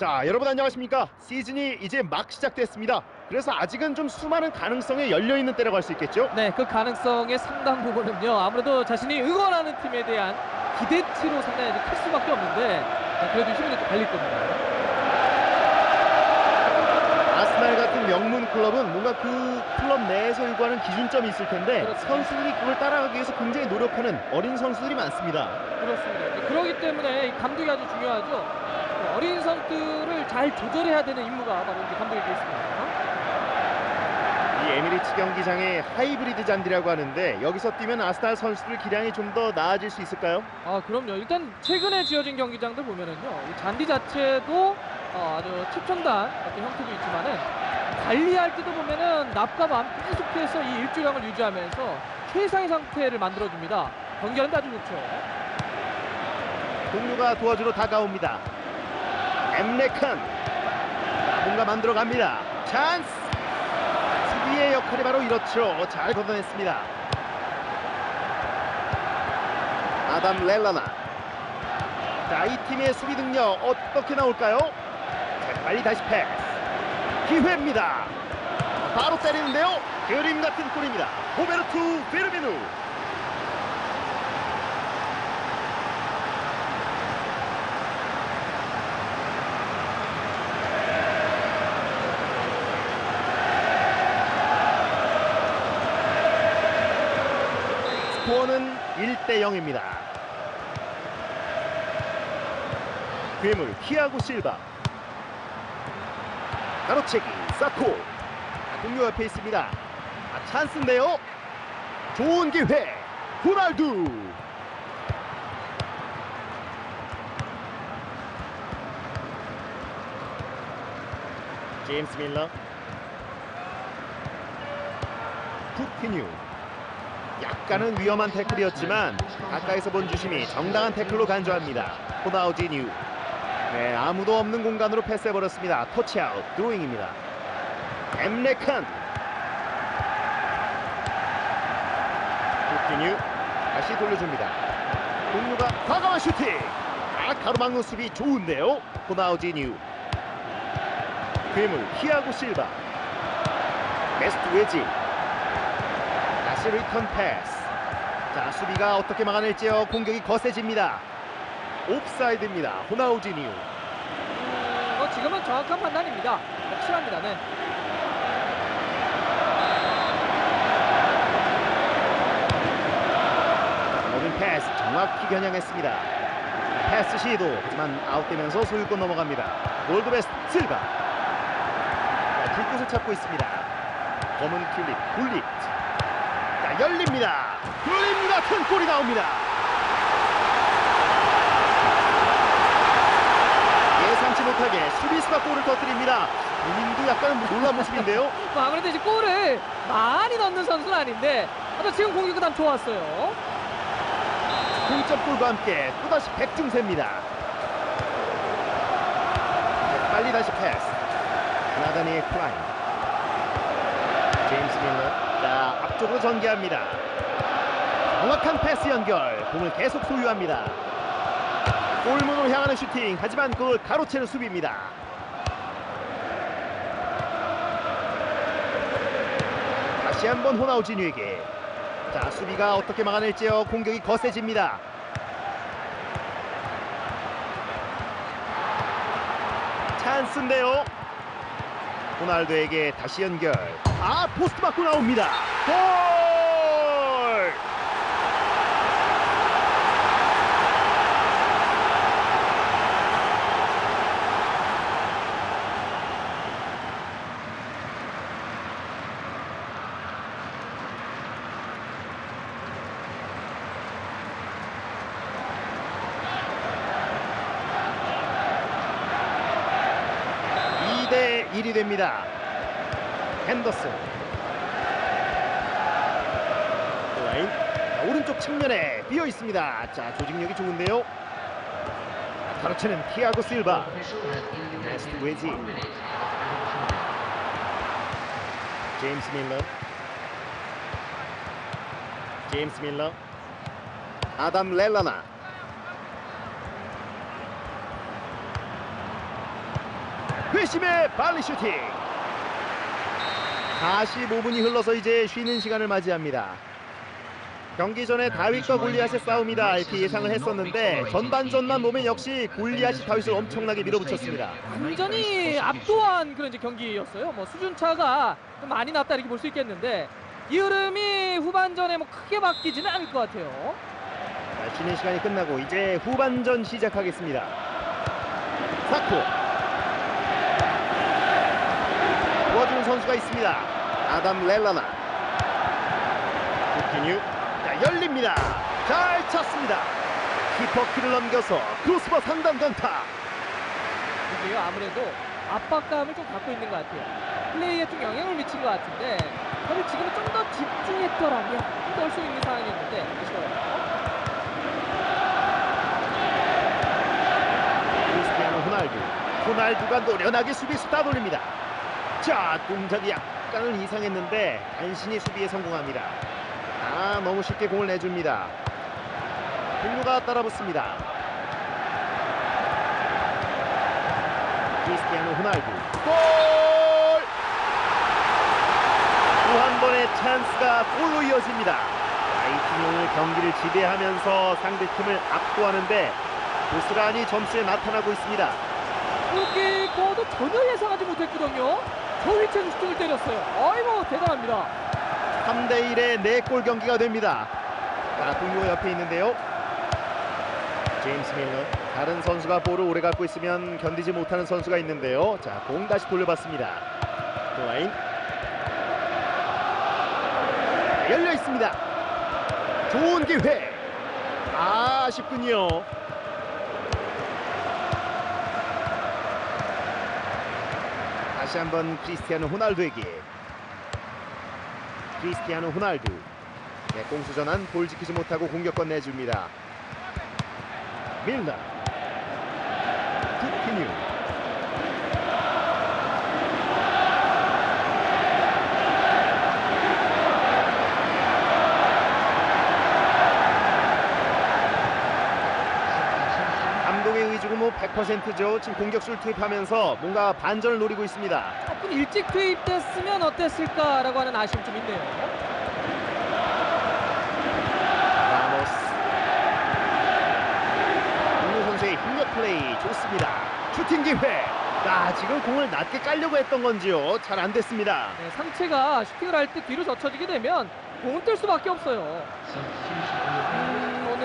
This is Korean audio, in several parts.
자, 여러분 안녕하십니까? 시즌이 이제 막 시작됐습니다. 그래서 아직은 좀 수많은 가능성에 열려 있는 때라고 할 수 있겠죠? 네, 그 가능성의 상당 부분은요. 아무래도 자신이 응원하는 팀에 대한 기대치로 상당히 클 수밖에 없는데 네, 그래도 좀 갈릴 겁니다. 명문 클럽은 뭔가 그 클럽 내에서 요구하는 기준점이 있을 텐데 그렇죠. 선수들이 그걸 따라가기 위해서 굉장히 노력하는 어린 선수들이 많습니다. 그렇습니다. 그러기 때문에 이 감독이 아주 중요하죠. 그 어린 선수들을 잘 조절해야 되는 임무가 바로 이제 감독에게 있습니다. 이 에미리츠 경기장의 하이브리드 잔디라고 하는데 여기서 뛰면 아스날 선수들 기량이 좀 더 나아질 수 있을까요? 아 그럼요. 일단 최근에 지어진 경기장들 보면은요, 이 잔디 자체도 어, 아주 최첨단 어떤 형태도 있지만은 관리할 때도 보면은 낮과 밤 계속해서 이 일주량을 유지하면서 최상의 상태를 만들어줍니다. 경기하는데 아주 좋죠. 동료가 도와주러 다가옵니다. 엠레칸 뭔가 만들어 갑니다. 찬스 수비의 역할이 바로 이렇죠. 잘 걷어냈습니다. 아담 렐라나 자, 이 팀의 수비 능력 어떻게 나올까요? 자, 빨리 다시 패스 기회입니다. 바로 때리는데요. 그림 같은 골입니다. 호베르투 베르미누 스코어는 1대 0입니다. 괴물 키아고 실바 가로채기 사코 동료 옆에 있습니다. 아, 찬스인데요. 좋은 기회 호날두 제임스 밀러 쿠티뉴 약간은 위험한 태클이었지만 가까이서 본 주심이 정당한 태클로 간주합니다. 호나우지뉴 네 아무도 없는 공간으로 패스해버렸습니다. 터치아웃 드로인입니다. 엠레칸 쿠티뉴 다시 돌려줍니다. 동료가 과감한 슈팅 아 가로막는 수비 좋은데요. 호나우지뉴 괴물 치아고 실바 베스트 웨지 다시 리턴 패스. 자 수비가 어떻게 막아낼지요. 공격이 거세집니다. 옵사이드입니다. 호나우지니우. 음, 뭐 지금은 정확한 판단입니다. 확실합니다. 네. 로빈 패스 정확히 겨냥했습니다. 패스 시도 하지만 아웃되면서 소유권 넘어갑니다. 골드베스트 실바. 자, 불꽃을 찾고 있습니다. 검은 튤립 굴릿. 자 열립니다. 굴림 같은 골이 나옵니다. 예상치 못하게 수비수가 골을 터뜨립니다. 본인도 약간 놀란 모습인데요. 뭐 아무래도 이제 골을 많이 넣는 선수는 아닌데 하여튼 지금 공격 그다음 좋았어요. 동점골과 함께 또다시 백중세입니다. 빨리 다시 패스. 나다니의 클라인. 제임스 밀러. 자, 앞쪽으로 전개합니다. 정확한 패스 연결. 공을 계속 소유합니다. 골문으로 향하는 슈팅. 하지만 그걸 가로채는 수비입니다. 다시 한번 호나우지뉴에게. 자 수비가 어떻게 막아낼지요? 공격이 거세집니다. 찬스인데요. 호날두에게 다시 연결. 아 포스트 맞고 나옵니다. 골 이대 1이 됩니다. 핸더슨. 라인 자, 오른쪽 측면에 비어 있습니다. 자 조직력이 좋은데요. 가로채는 티아고 실바. 베스트 웨지. 제임스 밀러. 제임스 밀러. 아담 렐라나. 괘씸의 발리 슈팅 45분이 흘러서 이제 쉬는 시간을 맞이합니다 경기 전에 다윗과 골리앗의 싸움이다 이렇게 예상을 했었는데 전반전만 보면 역시 골리앗이 다윗을 엄청나게 밀어붙였습니다 완전히 압도한 그런 이제 경기였어요. 뭐 수준 차가 좀 많이 났다 이렇게 볼 수 있겠는데 이 흐름이 후반전에 뭐 크게 바뀌지는 않을 것 같아요. 자, 쉬는 시간이 끝나고 이제 후반전 시작하겠습니다. 사코 도와주는 선수가 있습니다. 아담 렐라나 쿠티뉴 자 열립니다. 잘 찼습니다. 키퍼 키를 넘겨서 크로스바 상단 강타 이게요 아무래도 압박감을 좀 갖고 있는 것 같아요. 플레이에 좀 영향을 미친 것 같은데 사실 지금은 좀 더 집중했더라면 좀더할수 있는 상황이었는데 아쉬워요. 크리스티아노 호날두 호날두가 노련하게 수비수 따돌립니다. 자 동작이 약간은 이상했는데 간신히 수비에 성공합니다. 아 너무 쉽게 공을 내줍니다. 블루가 따라붙습니다. 크리스티아노 호날두 골! 또 한 번의 찬스가 골로 이어집니다. 자, 이 팀이 오늘 경기를 지배하면서 상대팀을 압도하는데 고스란히 점수에 나타나고 있습니다. 골키퍼도 전혀 예상하지 못했거든요. 저 위치에서 슈팅을 때렸어요. 아이고 대단합니다. 3대 1의 4골 경기가 됩니다. 자, 동료 옆에 있는데요. 제임스 밀러. 다른 선수가 볼을 오래 갖고 있으면 견디지 못하는 선수가 있는데요. 자, 공 다시 돌려봤습니다. 클라인. 열려 있습니다. 좋은 기회. 아, 아쉽군요. 다시 한번 크리스티아노 호날두에게. 크리스티아노 호날두. 네, 공수 전환 볼 지키지 못하고 공격권 내줍니다. 밀나 쿠티뉴 감독의 의지고 뭐 100%죠. 지금 공격수를 투입하면서 뭔가 반전을 노리고 있습니다. 조금 일찍 투입됐으면 어땠을까라고 하는 아쉬움 좀 있네요. 라모스 윤우 선수의 협력 플레이 좋습니다 슈팅 기회 아 지금 공을 낮게 깔려고 했던 건지요 잘 안 됐습니다 네, 상체가 슈팅을 할 때 뒤로 젖혀지게 되면 공은 뜰 수밖에 없어요.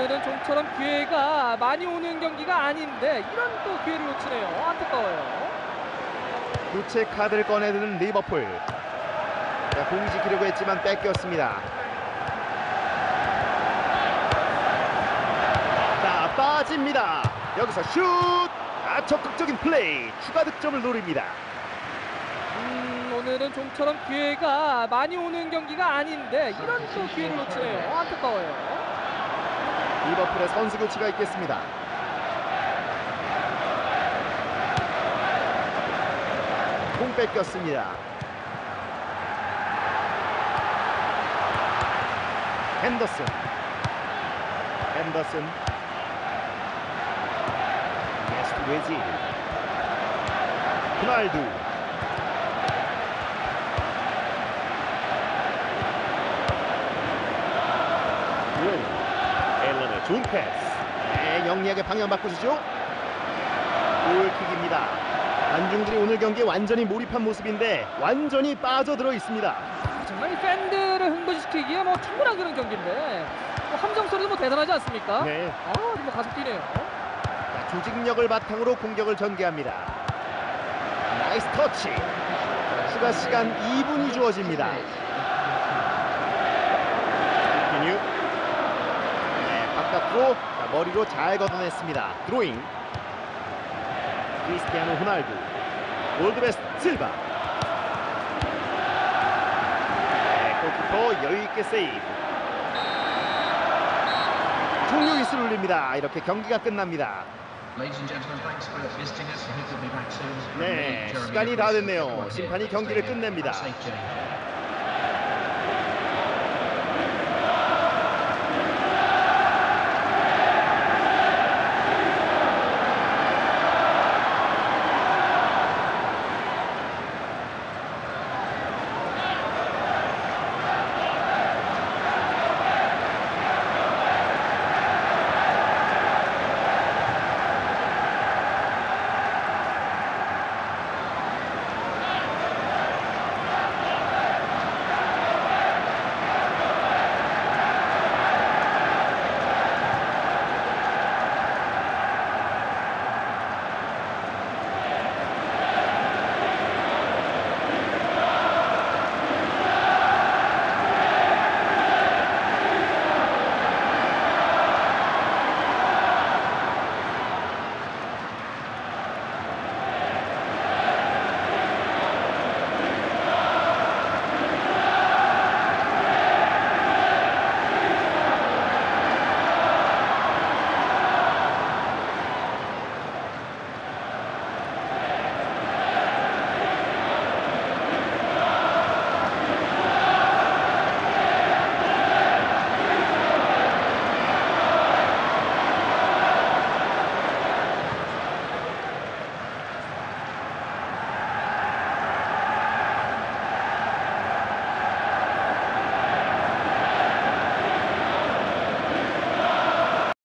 음, 오늘은 좀처럼 기회가 많이 오는 경기가 아닌데 이런 또 기회를 놓치네요. 안타까워요. 교체 카드를 꺼내드는 리버풀 자, 공 지키려고 했지만 뺏겼습니다 자 빠집니다 여기서 슛 아, 적극적인 플레이 추가 득점을 노립니다 음, 오늘은 좀처럼 기회가 많이 오는 경기가 아닌데 이런 또 기회를 놓치네요. 안타까워요. 리버풀의 선수 교체가 있겠습니다. 공 뺏겼습니다. 핸더슨. 핸더슨. 예스트 외지. 호날두. 윌. 앨런의 좋은 패스. 네, 영리하게 방향 바꾸시죠. 골킥입니다. 관중들이 오늘 경기에 완전히 몰입한 모습인데 완전히 빠져들어 있습니다. 정말 이 팬들을 흥분시키기에 뭐 충분한 그런 경기인데 뭐 함성 소리도 뭐 대단하지 않습니까? 네, 아, 뭐 가슴 뛰네요. 자, 조직력을 바탕으로 공격을 전개합니다. nice touch. 자, 추가 시간 2분이 주어집니다. 기뉴. 네, 바깥으로 자, 머리로 잘 걷어냈습니다. 드로잉. 크리스티아노 호날두. 골드베스트 실바. 네, 골키퍼 여유있게 세이브. 종료 휘슬 울립니다. 이렇게 경기가 끝납니다. 네, 시간이 다 됐네요. 심판이 경기를 끝냅니다.